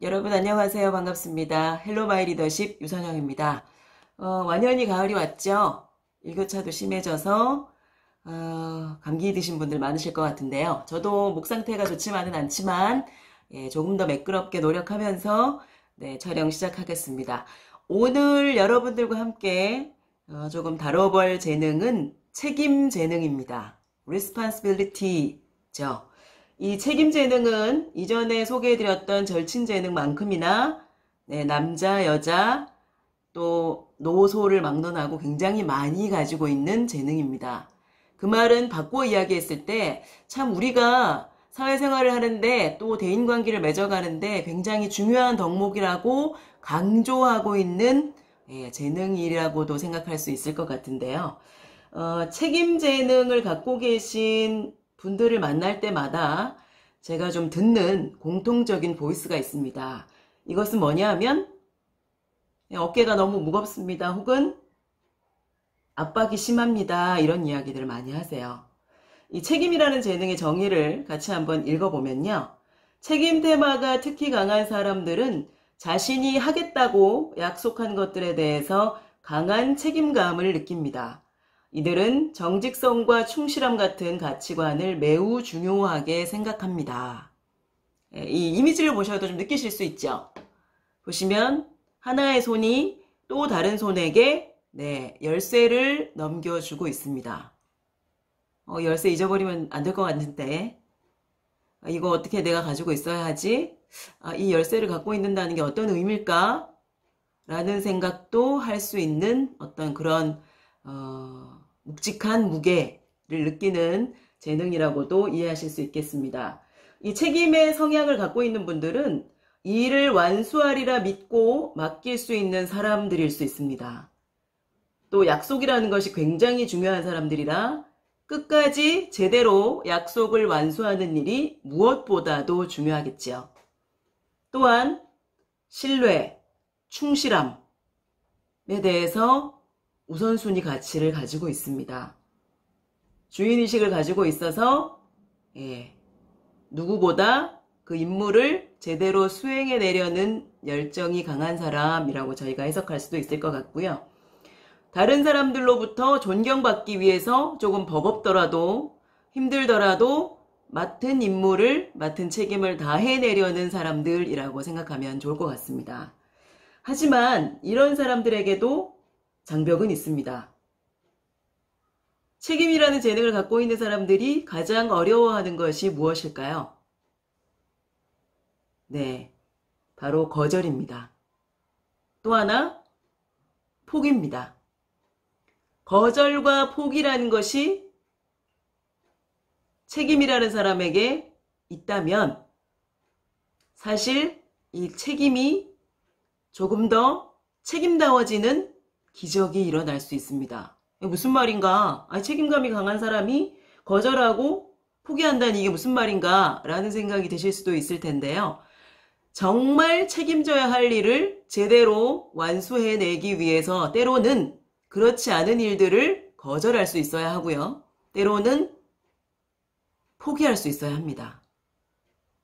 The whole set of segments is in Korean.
여러분 안녕하세요. 반갑습니다. Hello My 리더십 유선영입니다. 어, 완연히 가을이 왔죠? 일교차도 심해져서 어, 감기 드신 분들 많으실 것 같은데요. 저도 목 상태가 좋지만은 않지만 예, 조금 더 매끄럽게 노력하면서 네, 촬영 시작하겠습니다. 오늘 여러분들과 함께 어, 조금 다뤄볼 재능은 책임 재능입니다. responsibility죠. 이 책임 재능은 이전에 소개해드렸던 절친 재능만큼이나 네, 남자, 여자, 또 노소를 막론하고 굉장히 많이 가지고 있는 재능입니다. 그 말은 바꿔 이야기했을 때 참 우리가 사회생활을 하는데 또 대인관계를 맺어가는데 굉장히 중요한 덕목이라고 강조하고 있는 예, 재능이라고도 생각할 수 있을 것 같은데요. 어, 책임 재능을 갖고 계신 분들을 만날 때마다 제가 좀 듣는 공통적인 보이스가 있습니다. 이것은 뭐냐 하면 어깨가 너무 무겁습니다. 혹은 압박이 심합니다. 이런 이야기들을 많이 하세요. 이 책임이라는 재능의 정의를 같이 한번 읽어보면요. 책임 테마가 특히 강한 사람들은 자신이 하겠다고 약속한 것들에 대해서 강한 책임감을 느낍니다. 이들은 정직성과 충실함 같은 가치관을 매우 중요하게 생각합니다. 예, 이 이미지를 보셔도 좀 느끼실 수 있죠. 보시면 하나의 손이 또 다른 손에게 네, 열쇠를 넘겨주고 있습니다. 어, 열쇠 잊어버리면 안 될 것 같은데 아, 이거 어떻게 내가 가지고 있어야 하지? 아, 이 열쇠를 갖고 있는다는 게 어떤 의미일까? 라는 생각도 할 수 있는 어떤 그런 어, 묵직한 무게를 느끼는 재능이라고도 이해하실 수 있겠습니다. 이 책임의 성향을 갖고 있는 분들은 일을 완수하리라 믿고 맡길 수 있는 사람들일 수 있습니다. 또 약속이라는 것이 굉장히 중요한 사람들이라 끝까지 제대로 약속을 완수하는 일이 무엇보다도 중요하겠지요. 또한 신뢰, 충실함에 대해서 우선순위 가치를 가지고 있습니다. 주인의식을 가지고 있어서 예, 누구보다 그 임무를 제대로 수행해 내려는 열정이 강한 사람이라고 저희가 해석할 수도 있을 것 같고요. 다른 사람들로부터 존경받기 위해서 조금 버겁더라도 힘들더라도 맡은 임무를 맡은 책임을 다 해내려는 사람들이라고 생각하면 좋을 것 같습니다. 하지만 이런 사람들에게도 장벽은 있습니다. 책임이라는 재능을 갖고 있는 사람들이 가장 어려워하는 것이 무엇일까요? 네, 바로 거절입니다. 또 하나, 포기입니다. 거절과 포기라는 것이 책임이라는 사람에게 있다면 사실 이 책임이 조금 더 책임다워지는 기적이 일어날 수 있습니다. 무슨 말인가? 아, 책임감이 강한 사람이 거절하고 포기한다는 이게 무슨 말인가? 라는 생각이 드실 수도 있을 텐데요. 정말 책임져야 할 일을 제대로 완수해내기 위해서 때로는 그렇지 않은 일들을 거절할 수 있어야 하고요. 때로는 포기할 수 있어야 합니다.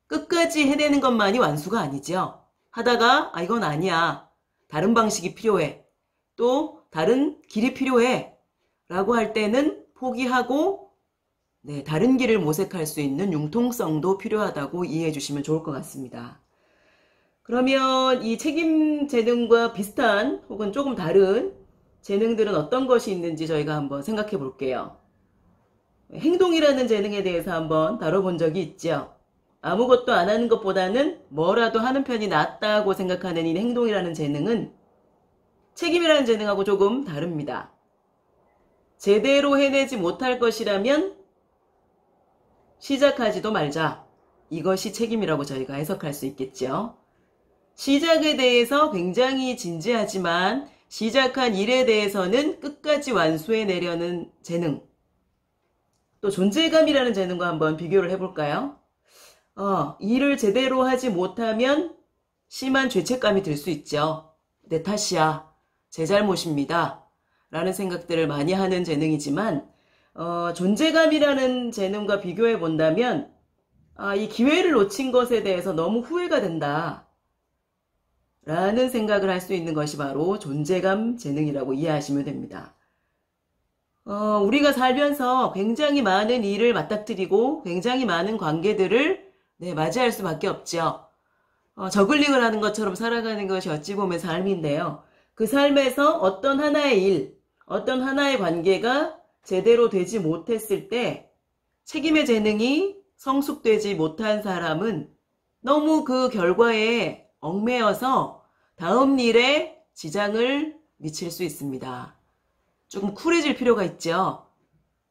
끝까지 해내는 것만이 완수가 아니죠. 하다가 아 이건 아니야. 다른 방식이 필요해. 또 다른 길이 필요해 라고 할 때는 포기하고 네, 다른 길을 모색할 수 있는 융통성도 필요하다고 이해해 주시면 좋을 것 같습니다. 그러면 이 책임 재능과 비슷한 혹은 조금 다른 재능들은 어떤 것이 있는지 저희가 한번 생각해 볼게요. 행동이라는 재능에 대해서 한번 다뤄본 적이 있죠. 아무것도 안 하는 것보다는 뭐라도 하는 편이 낫다고 생각하는 이 행동이라는 재능은 책임이라는 재능하고 조금 다릅니다. 제대로 해내지 못할 것이라면 시작하지도 말자. 이것이 책임이라고 저희가 해석할 수 있겠죠. 시작에 대해서 굉장히 진지하지만 시작한 일에 대해서는 끝까지 완수해내려는 재능. 또 존재감이라는 재능과 한번 비교를 해볼까요? 어, 일을 제대로 하지 못하면 심한 죄책감이 들 수 있죠. 내 탓이야. 제 잘못입니다. 라는 생각들을 많이 하는 재능이지만 어, 존재감이라는 재능과 비교해 본다면 아, 이 기회를 놓친 것에 대해서 너무 후회가 된다. 라는 생각을 할 수 있는 것이 바로 존재감 재능이라고 이해하시면 됩니다. 어, 우리가 살면서 굉장히 많은 일을 맞닥뜨리고 굉장히 많은 관계들을 네, 맞이할 수밖에 없죠. 어, 저글링을 하는 것처럼 살아가는 것이 어찌 보면 삶인데요. 그 삶에서 어떤 하나의 일, 어떤 하나의 관계가 제대로 되지 못했을 때 책임의 재능이 성숙되지 못한 사람은 너무 그 결과에 얽매여서 다음 일에 지장을 미칠 수 있습니다. 조금 쿨해질 필요가 있죠.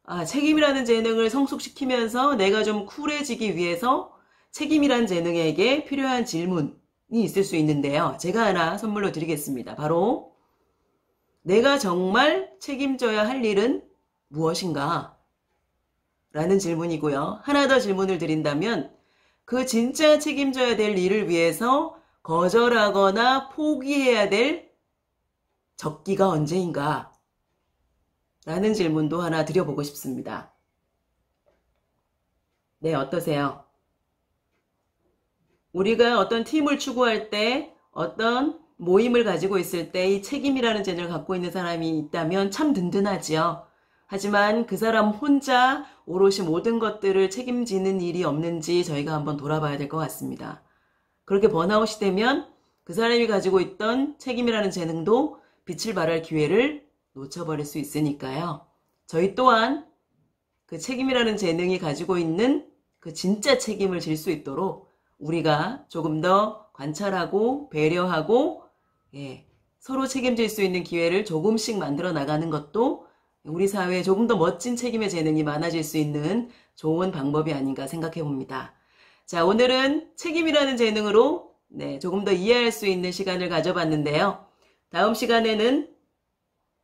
아, 책임이라는 재능을 성숙시키면서 내가 좀 쿨해지기 위해서 책임이란 재능에게 필요한 질문이 있을 수 있는데요. 제가 하나 선물로 드리겠습니다. 바로 내가 정말 책임져야 할 일은 무엇인가? 라는 질문이고요. 하나 더 질문을 드린다면 그 진짜 책임져야 될 일을 위해서 거절하거나 포기해야 될 적기가 언제인가? 라는 질문도 하나 드려보고 싶습니다. 네, 어떠세요? 우리가 어떤 팀을 추구할 때, 어떤 모임을 가지고 있을 때 이 책임이라는 재능을 갖고 있는 사람이 있다면 참 든든하지요. 하지만 그 사람 혼자 오롯이 모든 것들을 책임지는 일이 없는지 저희가 한번 돌아봐야 될 것 같습니다. 그렇게 번아웃이 되면 그 사람이 가지고 있던 책임이라는 재능도 빛을 발할 기회를 놓쳐버릴 수 있으니까요. 저희 또한 그 책임이라는 재능이 가지고 있는 그 진짜 책임을 질 수 있도록 우리가 조금 더 관찰하고 배려하고 예, 서로 책임질 수 있는 기회를 조금씩 만들어 나가는 것도 우리 사회에 조금 더 멋진 책임의 재능이 많아질 수 있는 좋은 방법이 아닌가 생각해 봅니다. 자, 오늘은 책임이라는 재능으로 네, 조금 더 이해할 수 있는 시간을 가져봤는데요. 다음 시간에는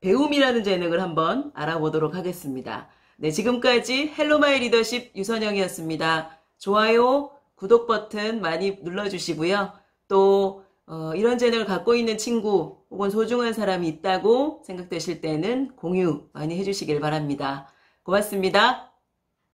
배움이라는 재능을 한번 알아보도록 하겠습니다. 네, 지금까지 Hello My 리더십 유선영이었습니다. 좋아요, 구독 버튼 많이 눌러주시고요. 또 어, 이런 재능을 갖고 있는 친구 혹은 소중한 사람이 있다고 생각되실 때는 공유 많이 해주시길 바랍니다. 고맙습니다.